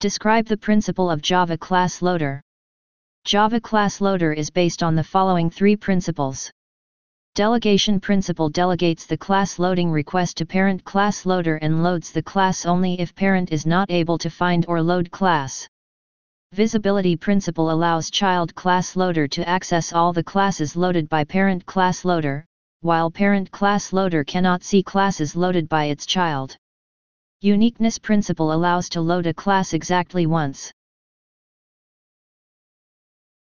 Describe the principle of Java Class Loader. Java Class Loader is based on the following three principles. Delegation principle delegates the class loading request to parent class loader and loads the class only if parent is not able to find or load class. Visibility principle allows child class loader to access all the classes loaded by parent class loader, while parent class loader cannot see classes loaded by its child. Uniqueness principle allows to load a class exactly once.